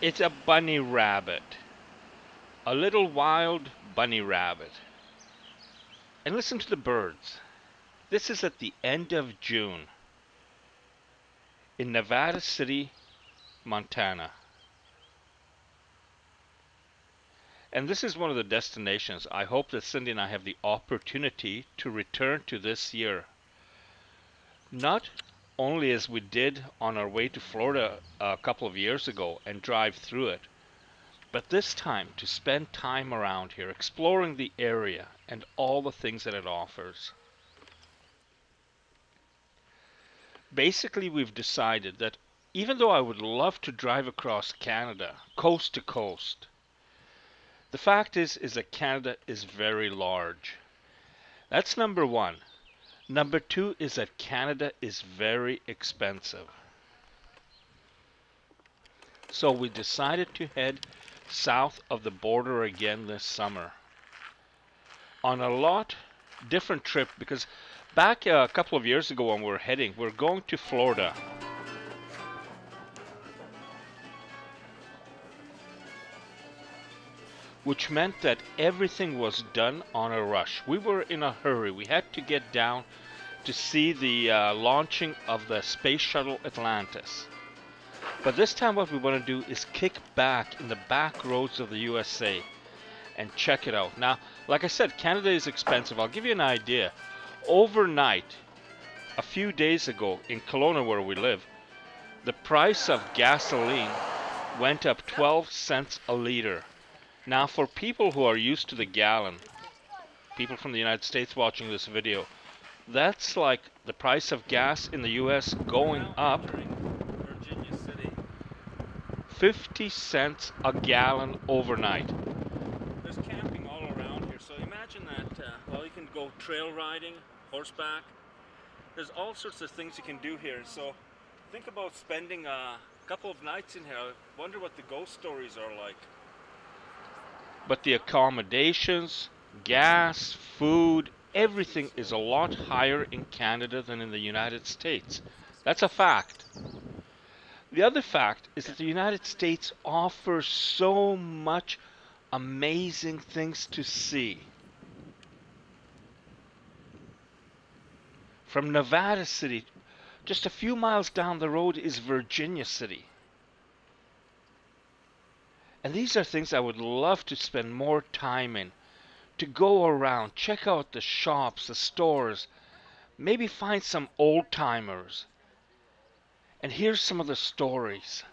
It's a bunny rabbit. A little wild bunny rabbit. And listen to the birds. This is at the end of June in Nevada City, Montana. And this is one of the destinations I hope that Cindy and I have the opportunity to return to this year. Not only as we did on our way to Florida a couple of years ago and drive through it, but this time to spend time around here exploring the area and all the things that it offers. Basically, we've decided that even though I would love to drive across Canada, coast to coast, the fact is is that Canada is very large. That's number 1. Number 2 is that Canada is very expensive. So we decided to head south of the border again this summer on a lot different trip because back uh, a couple of years ago when we were heading, we are going to Florida. Which meant that everything was done on a rush. We were in a hurry. We had to get down to see the uh, launching of the Space Shuttle Atlantis. But this time what we want to do is kick back in the back roads of the USA and check it out. Now, like I said, Canada is expensive. I'll give you an idea. Overnight, a few days ago in Kelowna where we live, the price of gasoline went up 12 cents a liter. Now for people who are used to the gallon, people from the United States watching this video, that's like the price of gas in the US going up 50 cents a gallon overnight. There's camping all around here, so imagine that, uh, well, you can go trail riding, horseback. There's all sorts of things you can do here, so think about spending a couple of nights in here. I wonder what the ghost stories are like. But the accommodations, gas, food, everything is a lot higher in Canada than in the United States. That's a fact. The other fact is that the United States offers so much amazing things to see. From Nevada City, just a few miles down the road is Virginia City. And these are things I would love to spend more time in. To go around, check out the shops, the stores, maybe find some old timers and here's some of the stories.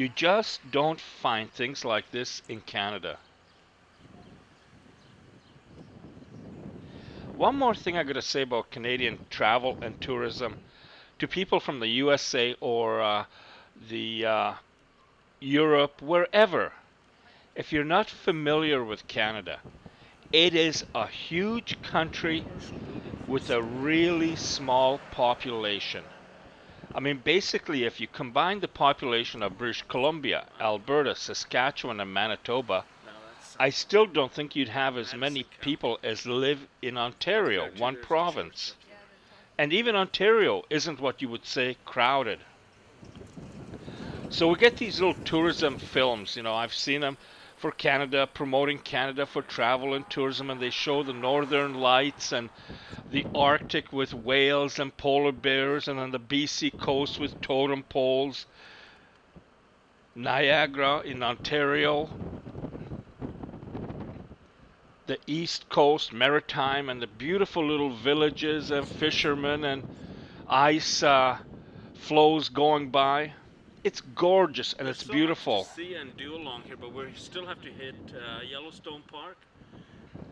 You just don't find things like this in Canada. One more thing I got to say about Canadian travel and tourism to people from the USA or uh, the uh, Europe, wherever. If you're not familiar with Canada, it is a huge country with a really small population. I mean, basically, if you combine the population of British Columbia, Alberta, Saskatchewan, and Manitoba, I still don't think you'd have as many people as live in Ontario, one province. And even Ontario isn't what you would say crowded. So we get these little tourism films, you know, I've seen them for Canada, promoting Canada for travel and tourism, and they show the northern lights and the Arctic with whales and polar bears, and on the BC coast with totem poles, Niagara in Ontario, the east coast, maritime, and the beautiful little villages and fishermen and ice uh, floes going by. It's gorgeous and There's it's so beautiful. Much to see and do along here, but we still have to hit uh, Yellowstone Park,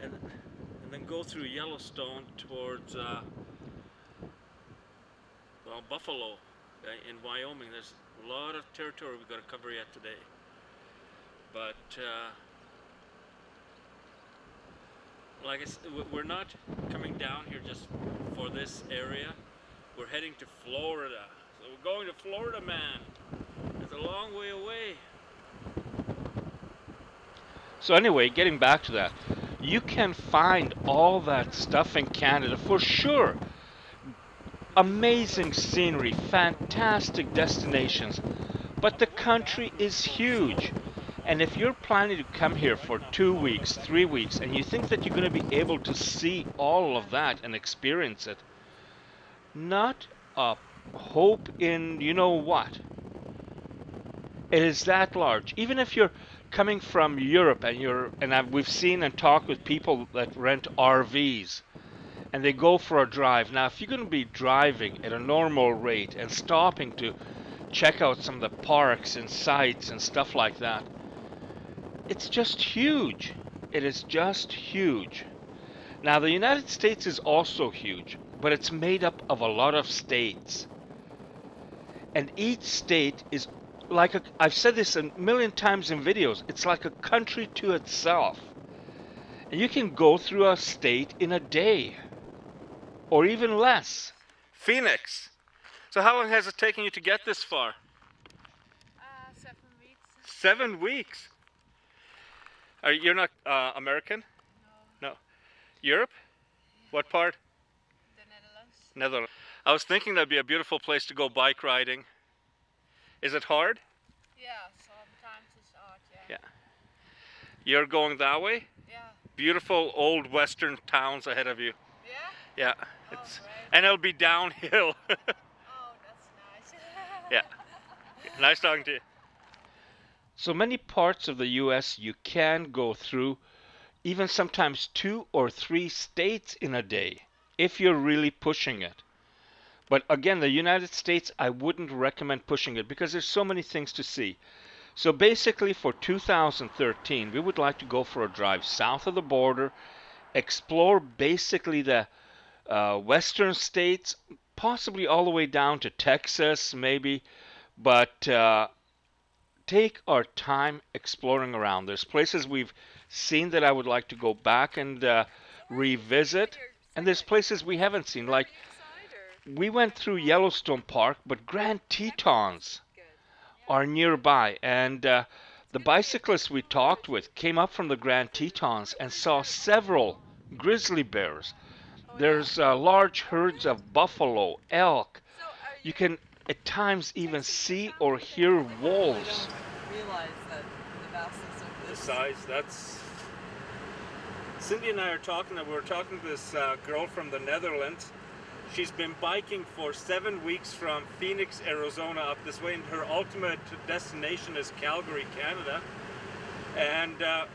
and and then go through Yellowstone towards uh, well Buffalo uh, in Wyoming. There's a lot of territory we've got to cover yet today, but. Uh, like I said, we're not coming down here just for this area. we're heading to Florida. We're going to Florida, man. It's a long way away. So anyway, getting back to that, you can find all that stuff in Canada for sure. Amazing scenery, fantastic destinations, but the country is huge. And if you're planning to come here for two weeks, three weeks, and you think that you're going to be able to see all of that and experience it, not a hope in you know what. It is that large. Even if you're coming from Europe and you're and I've, we've seen and talked with people that rent RVs and they go for a drive. Now, if you're going to be driving at a normal rate and stopping to check out some of the parks and sites and stuff like that, it's just huge. It is just huge. Now, the United States is also huge, but it's made up of a lot of states. And each state is like a, I've said this a million times in videos, it's like a country to itself. And you can go through a state in a day or even less. Phoenix. So how long has it taken you to get this far? Uh, seven weeks. Seven weeks. Are you're not uh, American? No, No. Europe? What part? the Netherlands. Netherlands. I was thinking that'd be a beautiful place to go bike riding. Is it hard? Yeah, sometimes it's hard. Yeah. Yeah. You're going that way? Yeah. Beautiful old western towns ahead of you. Yeah. Yeah. Oh, it's great. and it'll be downhill. Oh, that's nice. yeah. Nice talking to you. So many parts of the US you can go through, even sometimes two or three states in a day, if you're really pushing it. But again, the United States, I wouldn't recommend pushing it because there's so many things to see. So basically, for 2013, we would like to go for a drive south of the border, explore basically the uh, western states, possibly all the way down to Texas, maybe, but uh, take our time exploring around. There's places we've seen that I would like to go back and uh, revisit, and there's places we haven't seen. Like we went through Yellowstone Park, but Grand Tetons are nearby, and uh, the bicyclists we talked with came up from the Grand Tetons and saw several grizzly bears. There's uh, large herds of buffalo, elk. You can at times even see or hear wolves. the size, that's. Cindy and I are talking, we were talking to this uh, girl from the Netherlands. She's been biking for seven weeks from Phoenix, Arizona up this way, and her ultimate destination is Calgary, Canada. And uh,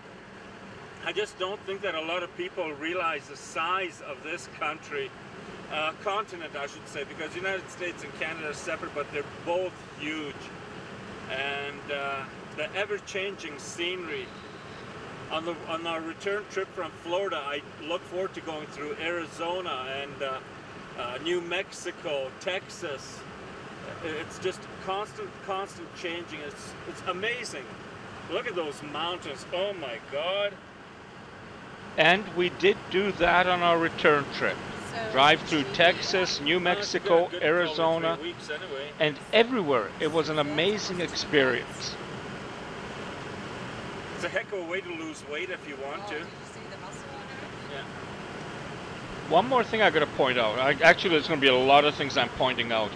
I just don't think that a lot of people realize the size of this country, uh, continent, I should say, because the United States and Canada are separate, but they're both huge. And uh, the ever-changing scenery. On the on our return trip from Florida, I look forward to going through Arizona and uh, uh, New Mexico, Texas. It's just constant, constant changing. It's it's amazing. Look at those mountains. Oh my God. And we did do that on our return trip. So, Drive through Texas, New Mexico, been a good Arizona, anyway. and everywhere. It was an amazing experience. It's a heck of a way to lose weight if you want oh, to. Did you see the muscle on it? Yeah. One more thing I got to point out. I, actually, there's going to be a lot of things I'm pointing out.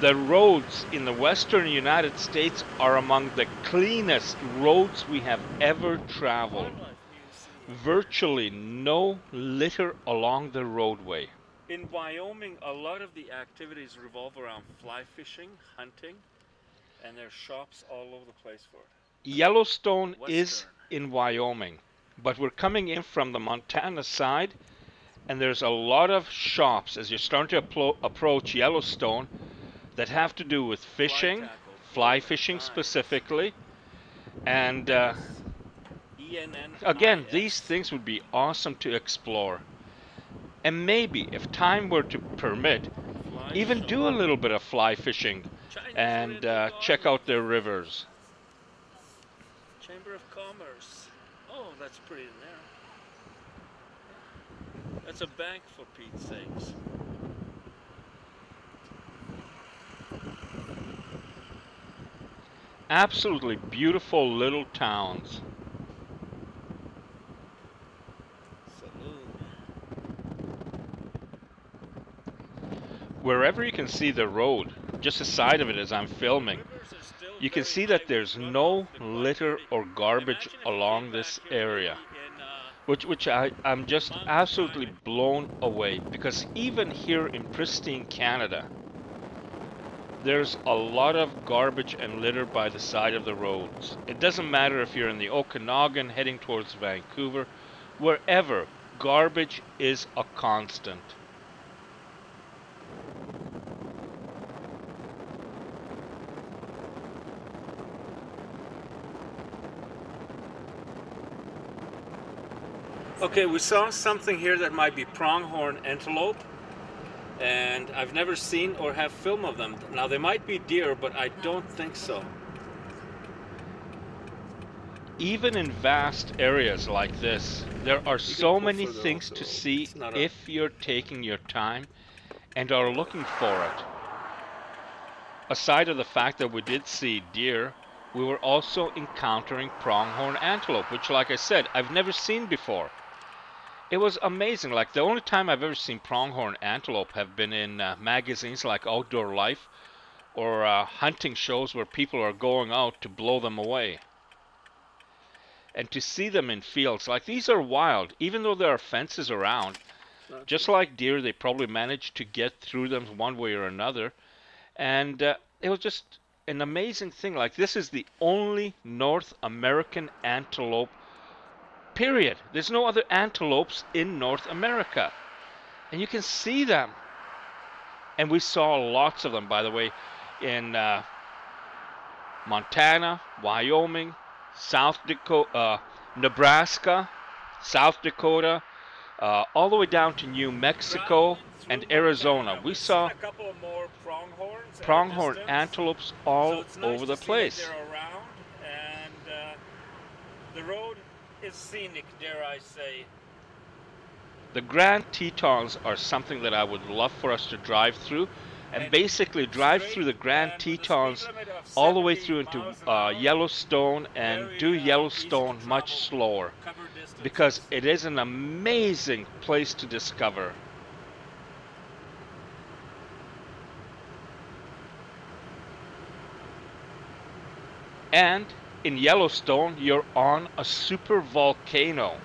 The roads in the western United States are among the cleanest roads we have ever traveled. Virtually no litter along the roadway. In Wyoming, a lot of the activities revolve around fly fishing, hunting, and there's shops all over the place for it. Yellowstone is in Wyoming, but we're coming in from the Montana side, and there's a lot of shops as you're starting to appro- approach Yellowstone that have to do with fishing, tackle, fly fishing specifically, and uh, again, these things would be awesome to explore. And maybe, if time were to permit, even do a little bit of fly fishing and uh, check out their rivers. Chamber of Commerce. Oh, that's pretty in there. That's a bank for Pete's sakes. Absolutely beautiful little towns. wherever you can see the road, just the side of it as I'm filming, you can see that there's no litter or garbage along this area. Which, which I, I'm just absolutely blown away because even here in pristine Canada, there's a lot of garbage and litter by the side of the roads. It doesn't matter if you're in the Okanagan heading towards Vancouver, wherever, garbage is a constant. Okay, we saw something here that might be pronghorn antelope, and I've never seen or have film of them. Now they might be deer, but I don't think so. Even in vast areas like this, there are so many things to see if you're taking your time and are looking for it. Aside of the fact that we did see deer, we were also encountering pronghorn antelope, which like I said, I've never seen before it was amazing. Like the only time I've ever seen pronghorn antelope have been in uh, magazines like Outdoor Life or uh, hunting shows where people are going out to blow them away. And to see them in fields like these are wild, even though there are fences around. Just like deer, they probably managed to get through them one way or another. And uh, it was just an amazing thing. Like this is the only North American antelope Period. There's no other antelopes in North America. And you can see them. And we saw lots of them, by the way, in uh, Montana, Wyoming, South Dakota, uh, Nebraska, South Dakota, uh, all the way down to New Mexico and Arizona. We saw pronghorn antelopes all so nice over the place. And, uh, the road is scenic, dare I say. The Grand Tetons are something that I would love for us to drive through and, and basically drive through the Grand Tetons all the way through into uh, Yellowstone and do Yellowstone much slower because it is an amazing place to discover. And in Yellowstone, you're on a super volcano.